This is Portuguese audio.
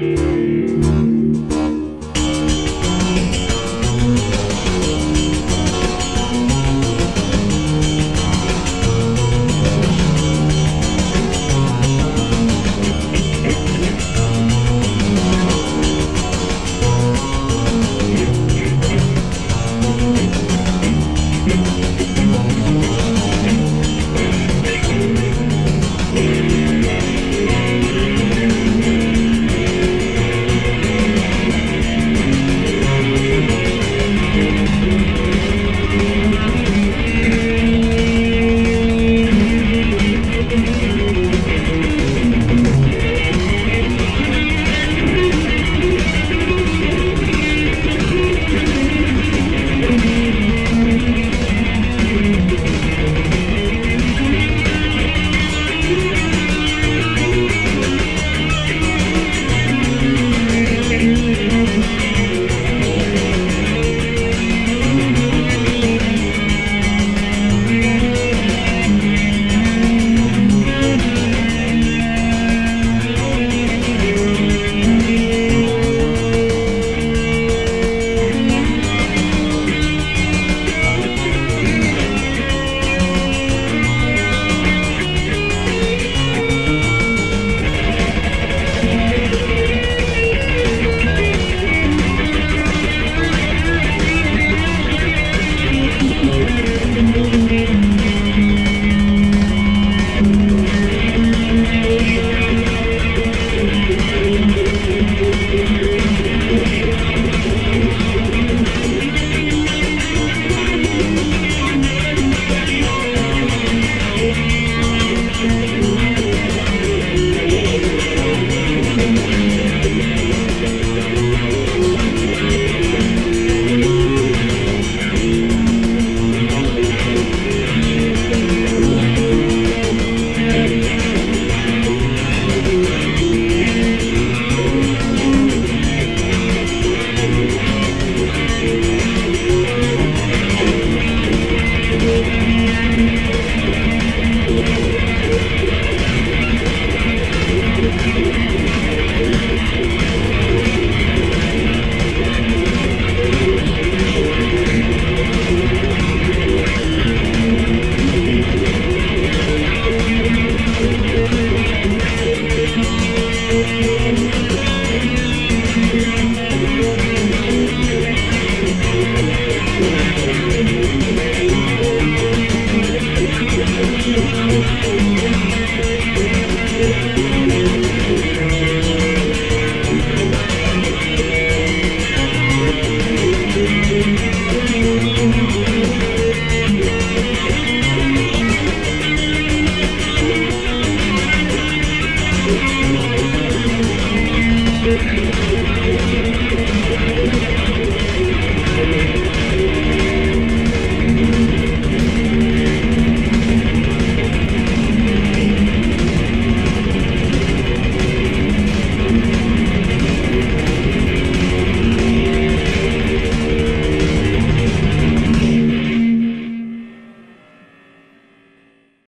Música